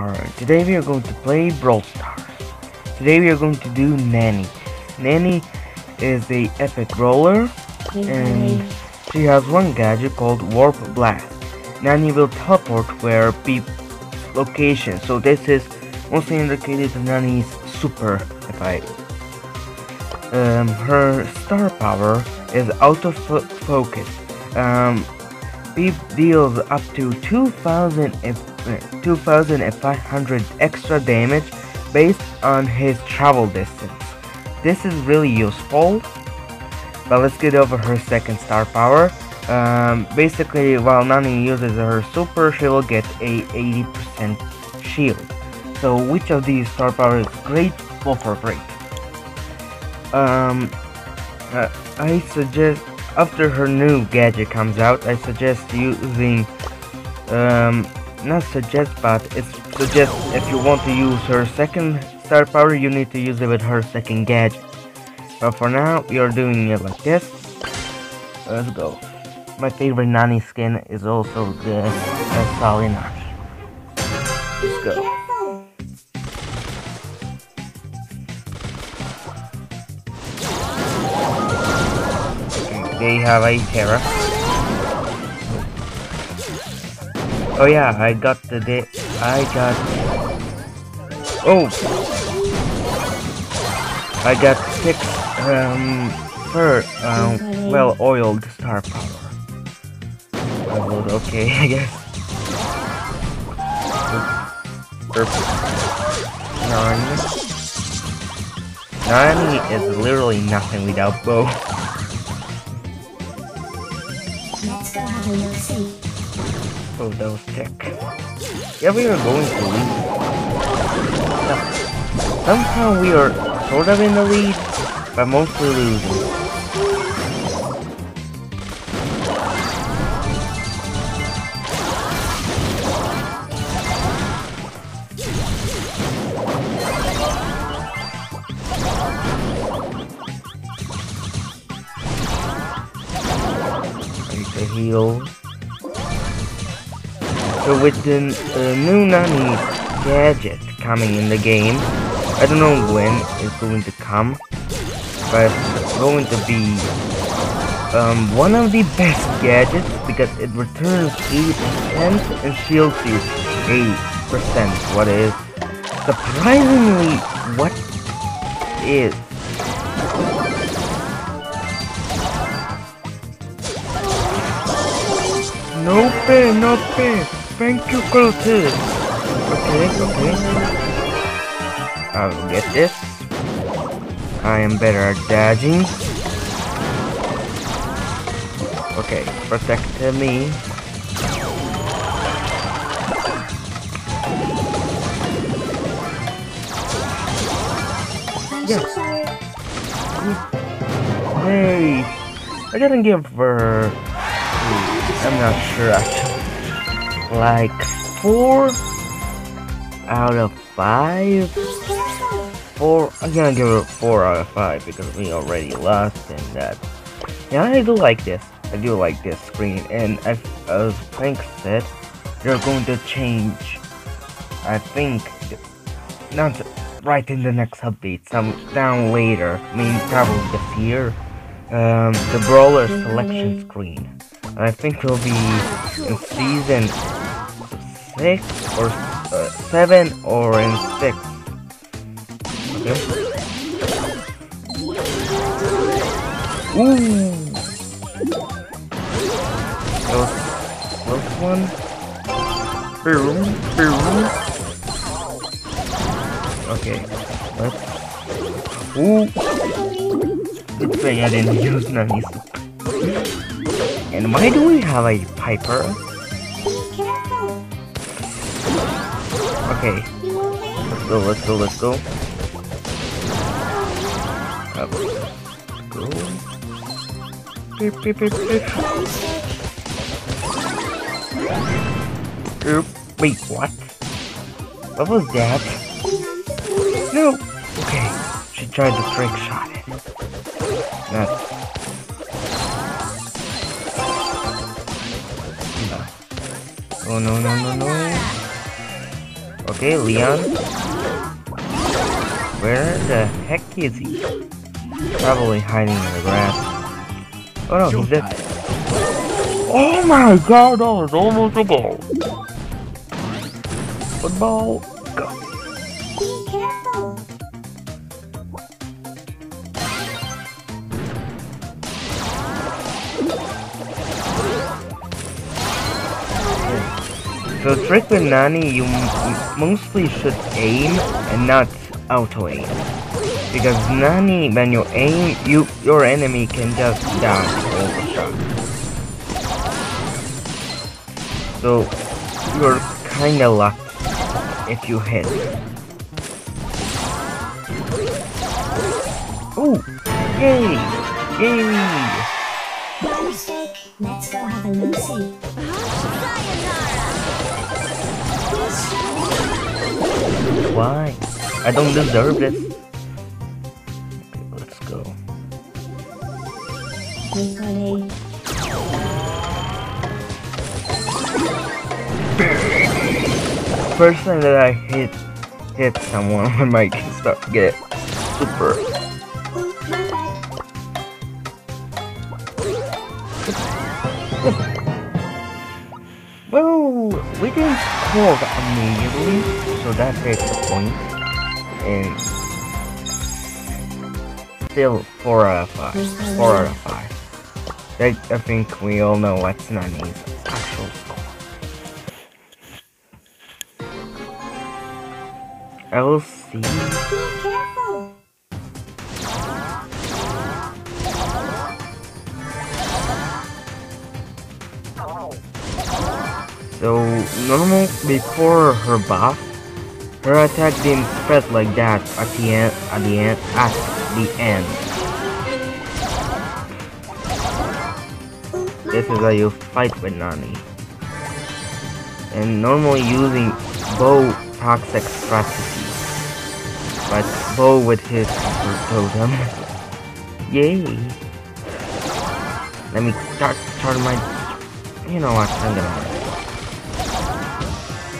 Alright, today we are going to play Brawl Stars. Today we are going to do Nani. Nani is a epic roller and she has one gadget called Warp Blast. Nanny will teleport where beep location, so this is mostly indicated to Nani's super if I um, her star power is out of fo focus. Um, Peep deals up to 2000 if, 2500 extra damage based on his travel distance. This is really useful, but let's get over her second star power. Um, basically, while Nani uses her super, she will get a 80% shield. So which of these star powers is great? Both are great. Um, uh, I suggest after her new gadget comes out, I suggest using um, not suggest but it's suggest if you want to use her second star power you need to use it with her second gadget. But for now we are doing it like this. Let's go. My favorite Nani skin is also the uh, Sally Nani let's go. They have a Terra Oh yeah, I got the day. I got. Oh, I got six um per um well oiled star power. Okay, I guess. Perfect. Nani. Nani is literally nothing without Bo. Oh, that was tech. Yeah, we are going to lead. Now, somehow we are sort of in the lead, but mostly losing. Heal. So with the uh, new Nani gadget coming in the game, I don't know when it's going to come, but it's going to be um, one of the best gadgets because it returns 8% and shields you 8%. What is surprisingly what is no pay, no pay. Thank you, Curtis. Okay, okay. I will get this. I am better at dodging. Okay, protect me. Yes. Hey, I gotta give her. I'm not sure actually. Like four out of five. Four. I'm gonna give it four out of five because we already lost and that. Yeah, I do like this. I do like this screen, and as, as Frank said, they're going to change. I think not right in the next update, some down later. I mean, probably this year. Um, the brawler selection screen. I think it'll be in season six or uh, seven or in six. Okay. Ooh. Close, close one. Boom, boom. Okay. Let's. Ooh. Good thing I didn't use Nani's. And why do we have a Piper? Okay? let's go, let's go, let's go. Up. Go. Beep, beep, beep, beep. Oop. Wait, what? What was that? No! Okay, she tried to trick shot it. That's... No. Oh no no no no. Okay, Leon. Where the heck is he? Probably hiding in the grass. Oh no, he's dead. Oh my god, that was almost a goal. Football, go. So trick with Nani, you mostly should aim and not auto aim. Because Nani, when you aim, you your enemy can just dodge all the shots. So you're kinda lucky if you hit. Ooh! Yay! Yay! My mistake. Let's go have a look Why? I don't deserve this. Okay, let's go. First time that I hit hit someone when my start get super. Well, we didn't score immediately, so that takes a point. And still four out of five. Four out of five. I, I think we all know what's Nani's actual score. I will see. Be careful. So normal before her buff, her attack didn't spread like that at the end. At the end. At the end. This is how you fight with Nani. And normally using Bo toxic strategy. But Bo with his totem. Yay! Let me start turn my you know what, I'm gonna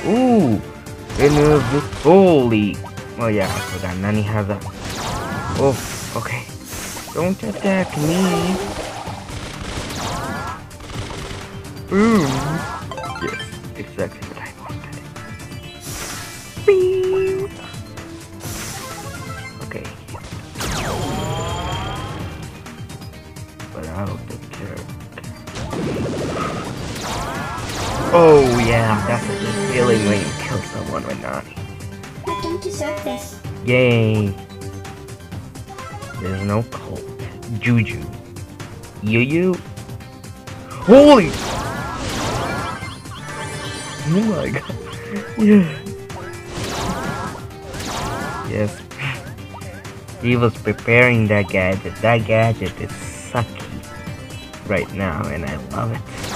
Ooh! Holy! Oh yeah, I forgot. Nani has a. Oh, okay. Don't attack me. Boom! Yes, exactly what I wanted. Beep. Okay. But I'll take care Oh yeah, that's a good feeling when someone with Nani. I don't deserve this. Yay! There's no Colt. Juju. You? Holy! Oh my god. Yeah. Yes. He was preparing that gadget. That gadget is sucky right now and I love it.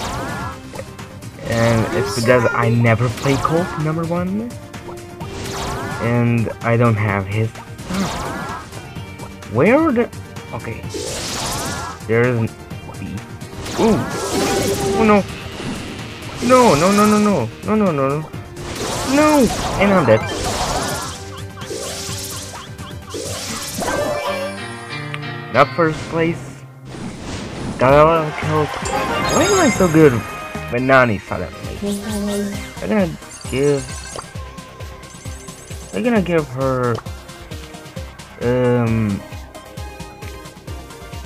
And it's because I never play Colt number one. And I don't have his. Where the Okay. There's. Ooh! Oh no! No, no, no, no, no. No, no, no, no. No! And I'm dead. Not first place. Got a lot of kills. Why am I so good with Nani suddenly? Recording. I'm gonna give. I'm gonna give her. Um.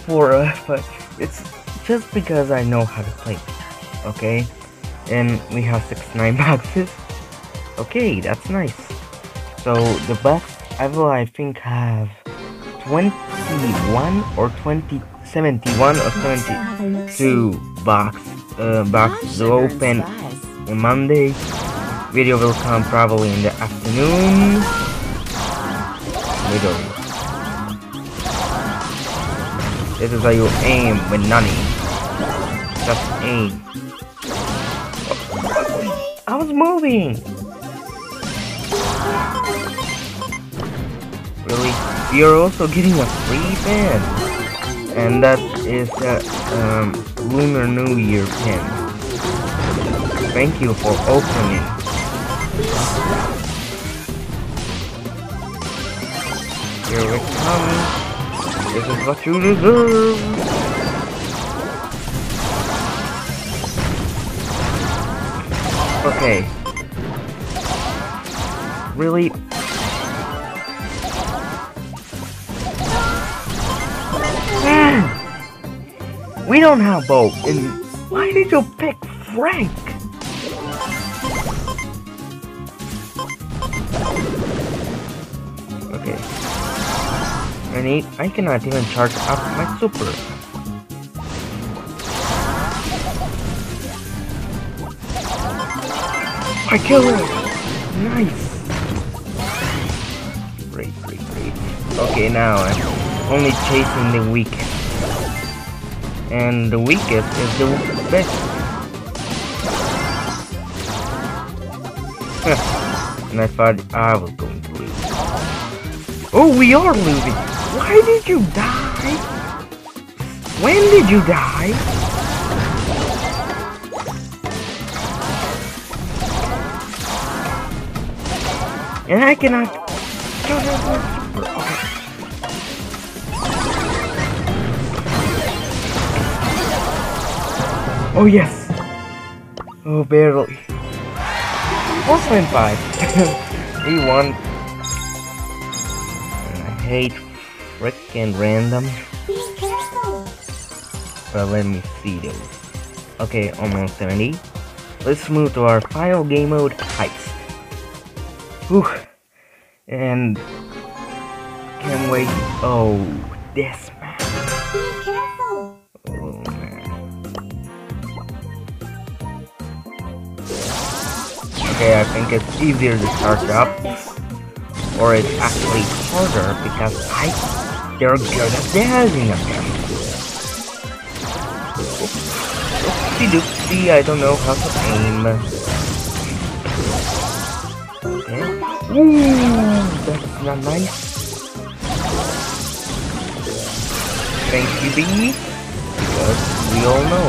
For uh, but it's just because I know how to play. Okay, and we have six nine boxes. Okay, that's nice. So the box I will I think have 21 or 20, 71 or Let's go have a look see. 72 box uh, box to open on Monday. Video will come probably in the afternoon. Middle. This is how you aim with Nani. Just aim. I was moving. Really? You're also getting a free pin. And that is the um, Lunar New Year pin. Thank you for opening. Here it comes. This is what you deserve. Okay. Really? We don't have both. And why did you pick Frank? Okay. I need. I cannot even charge up my super. I killed him! Nice! Great, great, great. Okay, now I'm only chasing the weakest. And the weakest is the best. and I thought I was going to lose. Oh, we are losing! Why did you die? When did you die? And I cannot... Oh yes! Oh barely. 4.5. we won. I hate freaking random. But let me see those. Okay, almost 70. Let's move to our final game mode, Heist. Whew. And can't wait. Oh, this Okay, I think it's easier to charge up, or it's actually harder because I they're good at dancing again. Oopsie doopsie, I don't know how to aim. Okay. Ooh, that's not nice. Thank you, B. Because we all know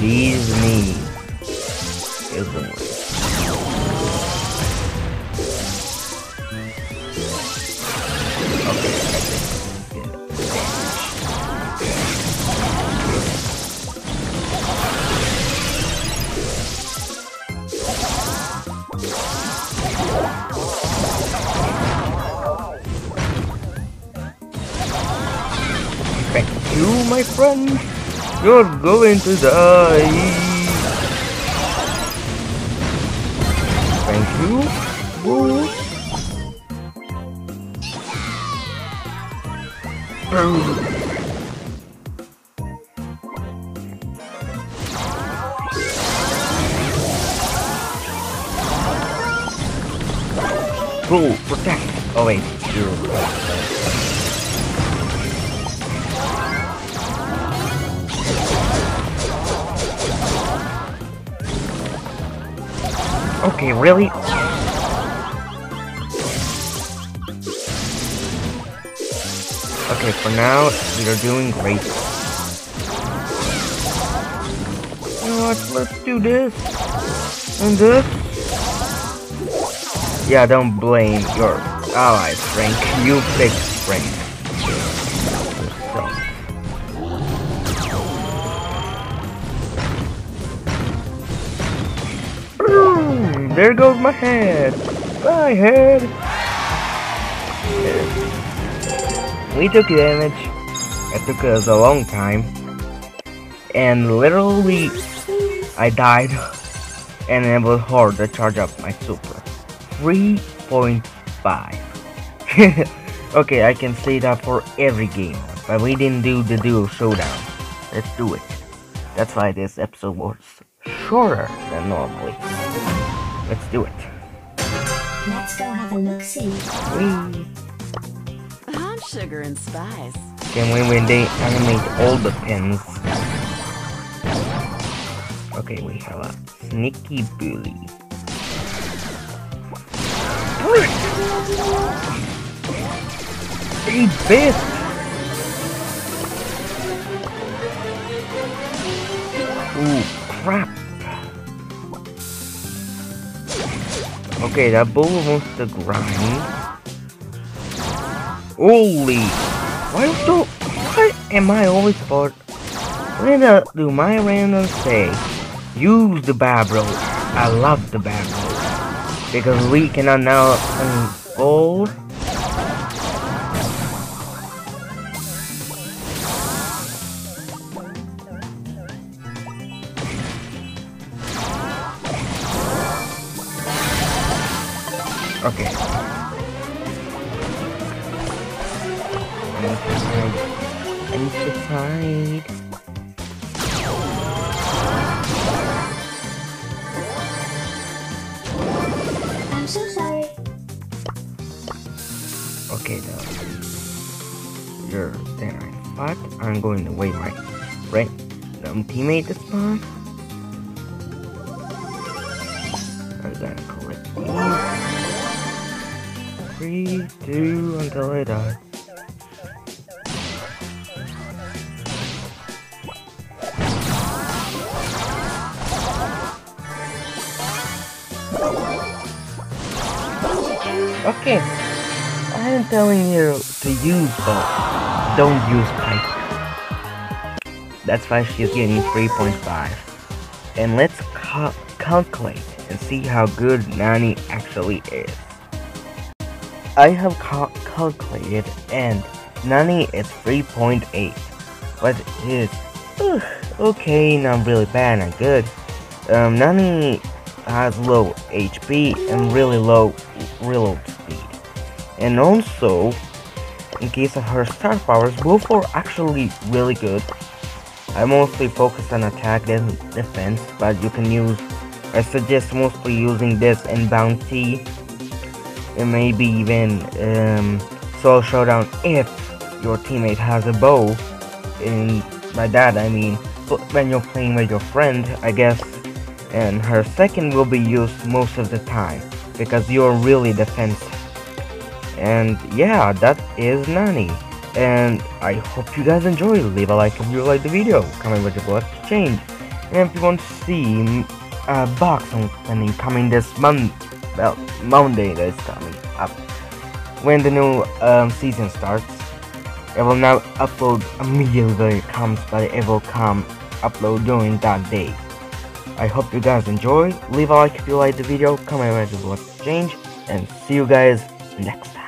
these knees is the way. You, my friend. You're going to die. Thank you. Woo. Bro, protect. Oh wait, zero. Okay, really? Okay, for now, we are doing great. You know what? Let's do this. And this. Yeah, don't blame your allies, Frank. You picked There goes my head. My head. We took damage. It took us a long time. And literally, I died. And it was hard to charge up my super. 3.5. okay, I can say that for every game. But we didn't do the duo showdown. Let's do it. That's why this episode was shorter than normally. Let's do it. Let's go have a look-see. Whee! I'm sugar and spice. Can we when they animate all the pins? Okay, we have a sneaky bully. He bit! Ooh, crap! Okay, that bull wants to grind. Holy! Why do why am I always for when do my random say use the Babro? I love the Babro because we cannot now unfold. I to hide. I'm so sorry. Okay, now you're there. But I'm going to wait my friend, um, teammate to spawn. I'm gonna collect these. Three, two, until I die. Okay, I'm telling you to use both. Don't use Piper. That's why she's getting 3.5. And let's ca calculate and see how good Nani actually is. I have ca calculated and Nani is 3.8. But it is ugh, okay, not really bad, not good. Um, Nani has low HP and really low reload speed. And also, in case of her star powers, both are actually really good. I mostly focus on attack and defense, but you can use, I suggest mostly using this and bounty, and maybe even um, soul showdown if your teammate has a Bo. And by that I mean when you're playing with your friend, I guess. And her second will be used most of the time because you're really defensive. And yeah, that is Nani. And I hope you guys enjoy. Leave a like if you like the video. Comment what you want to change. And if you want to see a box opening coming this month, well, Monday that is coming up, when the new um, season starts, it will not upload immediately when it comes, but it will come upload during that day. I hope you guys enjoy. Leave a like if you like the video, comment what you want to change, and see you guys next time.